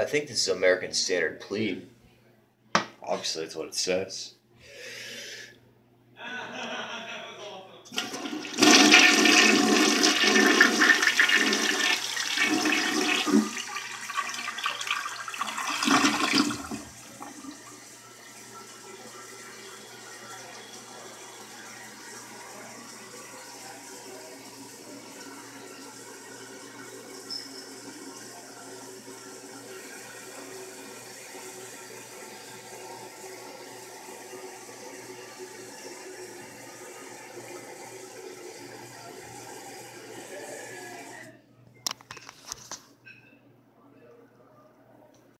I think this is American Standard plea. Obviously, that's what it says.